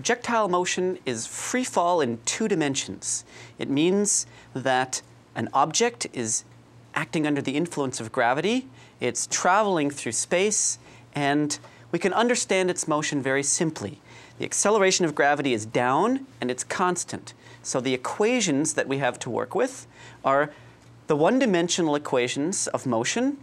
projectile motion is free fall in two dimensions. It means that an object is acting under the influence of gravity, it's traveling through space, and we can understand its motion very simply. The acceleration of gravity is down and it's constant. So the equations that we have to work with are the one-dimensional equations of motion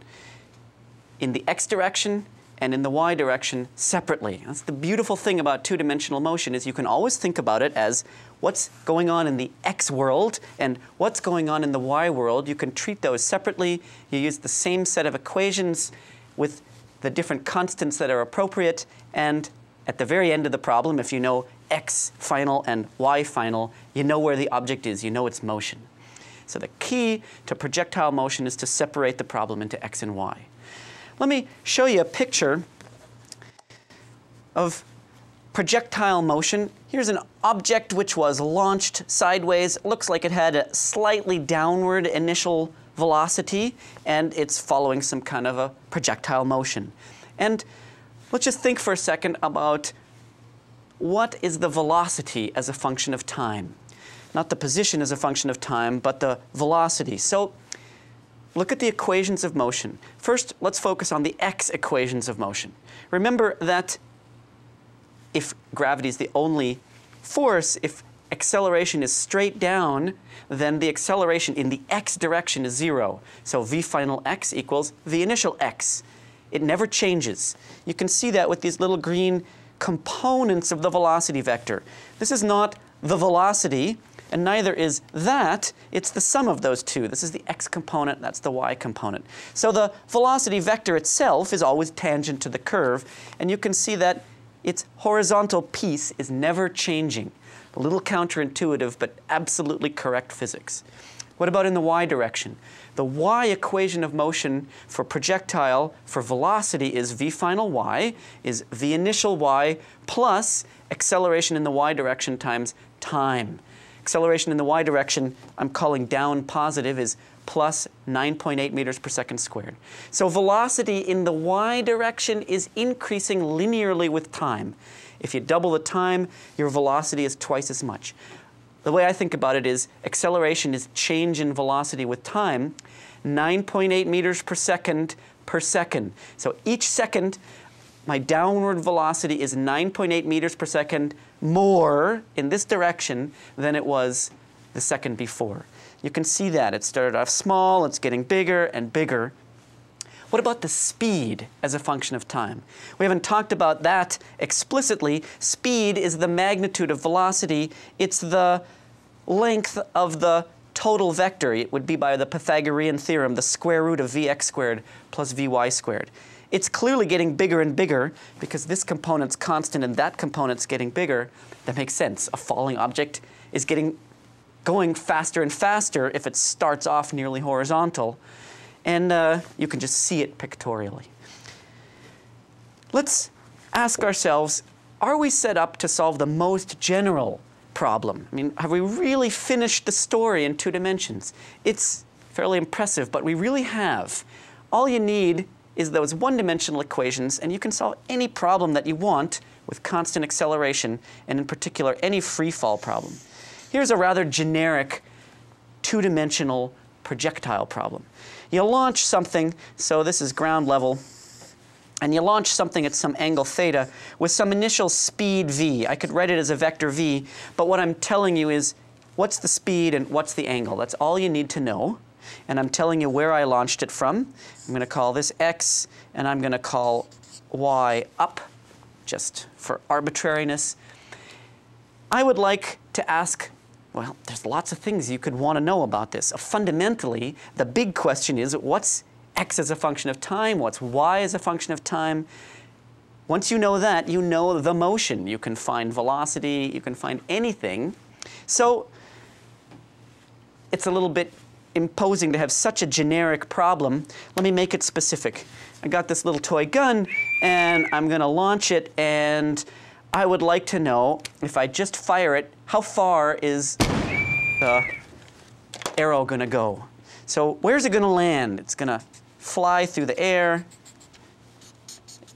in the x direction and in the y direction separately. That's the beautiful thing about two-dimensional motion is you can always think about it as what's going on in the x world and what's going on in the y world. You can treat those separately. You use the same set of equations with the different constants that are appropriate and at the very end of the problem, if you know x final and y final, you know where the object is, you know its motion. So the key to projectile motion is to separate the problem into x and y. Let me show you a picture of projectile motion. Here's an object which was launched sideways. Looks like it had a slightly downward initial velocity, and it's following some kind of a projectile motion. And let's just think for a second about what is the velocity as a function of time? Not the position as a function of time, but the velocity. So look at the equations of motion. First, let's focus on the x equations of motion. Remember that if gravity is the only force, if acceleration is straight down, then the acceleration in the x direction is zero. So v final x equals v initial x. It never changes. You can see that with these little green components of the velocity vector. This is not the velocity, and neither is that. It's the sum of those two. This is the x component, that's the y component. So the velocity vector itself is always tangent to the curve, and you can see that its horizontal piece is never changing. A little counterintuitive, but absolutely correct physics. What about in the y direction? The y equation of motion for projectile for velocity is v final y is v initial y plus acceleration in the y direction times time. Acceleration in the y direction, I'm calling down positive, is plus 9.8 meters per second squared. So velocity in the y direction is increasing linearly with time. If you double the time, your velocity is twice as much. The way I think about it is acceleration is change in velocity with time, 9.8 meters per second per second. So each second, my downward velocity is 9.8 meters per second more in this direction than it was the second before. You can see that. It started off small, it's getting bigger and bigger. What about the speed as a function of time? We haven't talked about that explicitly. Speed is the magnitude of velocity. It's the length of the total vector. It would be by the Pythagorean theorem, the square root of vx squared plus vy squared. It's clearly getting bigger and bigger because this component's constant and that component's getting bigger. That makes sense. A falling object is getting going faster and faster if it starts off nearly horizontal. And uh, you can just see it pictorially. Let's ask ourselves, are we set up to solve the most general problem. I mean, have we really finished the story in two dimensions? It's fairly impressive, but we really have. All you need is those one-dimensional equations, and you can solve any problem that you want with constant acceleration, and in particular, any free fall problem. Here's a rather generic two-dimensional projectile problem. You launch something, so this is ground level, and you launch something at some angle theta with some initial speed v. I could write it as a vector v, but what I'm telling you is what's the speed and what's the angle. That's all you need to know. And I'm telling you where I launched it from. I'm going to call this x, and I'm going to call y up, just for arbitrariness. I would like to ask well, there's lots of things you could want to know about this. Uh, fundamentally, the big question is what's x as a function of time, what's y as a function of time. Once you know that, you know the motion. You can find velocity, you can find anything. So it's a little bit imposing to have such a generic problem. Let me make it specific. I got this little toy gun, and I'm going to launch it, and I would like to know, if I just fire it, how far is the arrow going to go? So where's it going to land? It's going to fly through the air,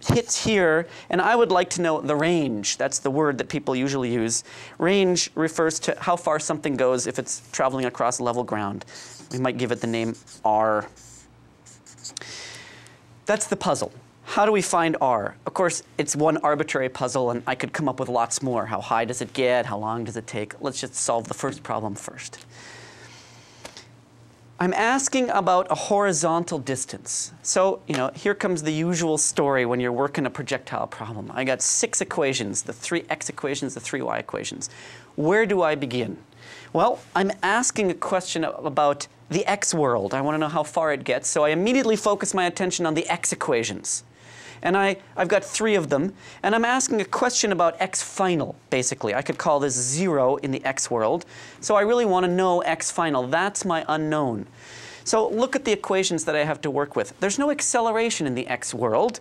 hits here, and I would like to know the range. That's the word that people usually use. Range refers to how far something goes if it's traveling across level ground. We might give it the name R. That's the puzzle. How do we find R? Of course, it's one arbitrary puzzle, and I could come up with lots more. How high does it get? How long does it take? Let's just solve the first problem first. I'm asking about a horizontal distance. So, you know, here comes the usual story when you're working a projectile problem. I got six equations, the three x equations, the three y equations. Where do I begin? Well, I'm asking a question about the x world. I want to know how far it gets, so I immediately focus my attention on the x equations. And I, I've got three of them, and I'm asking a question about x final, basically. I could call this zero in the x world. So I really want to know x final. That's my unknown. So look at the equations that I have to work with. There's no acceleration in the x world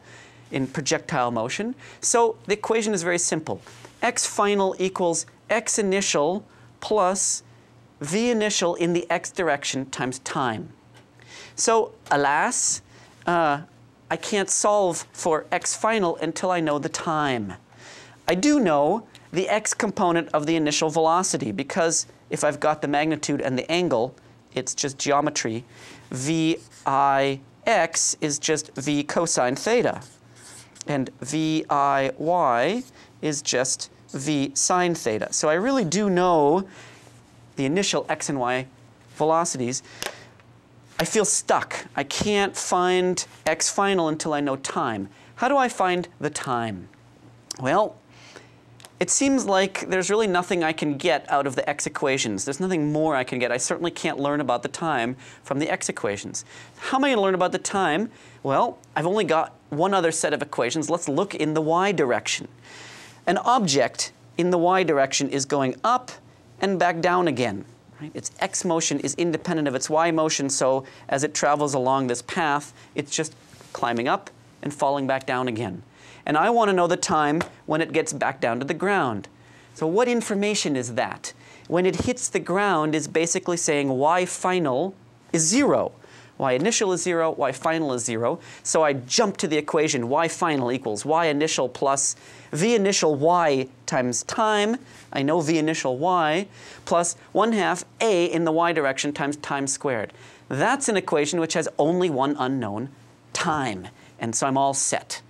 in projectile motion. So the equation is very simple. x final equals x initial plus v initial in the x direction times time. So alas, uh, I can't solve for x final until I know the time. I do know the x component of the initial velocity because if I've got the magnitude and the angle, it's just geometry. Vix is just v cosine theta. And Viy is just v sine theta. So I really do know the initial x and y velocities. I feel stuck. I can't find x final until I know time. How do I find the time? Well, it seems like there's really nothing I can get out of the x equations. There's nothing more I can get. I certainly can't learn about the time from the x equations. How am I going to learn about the time? Well, I've only got one other set of equations. Let's look in the y direction. An object in the y direction is going up and back down again. Right? Its x motion is independent of its y motion, so as it travels along this path, it's just climbing up and falling back down again. And I want to know the time when it gets back down to the ground. So what information is that? When it hits the ground is basically saying y final is zero y initial is 0, y final is 0. So I jump to the equation y final equals y initial plus v initial y times time, I know v initial y, plus 1 half a in the y direction times time squared. That's an equation which has only one unknown, time. And so I'm all set.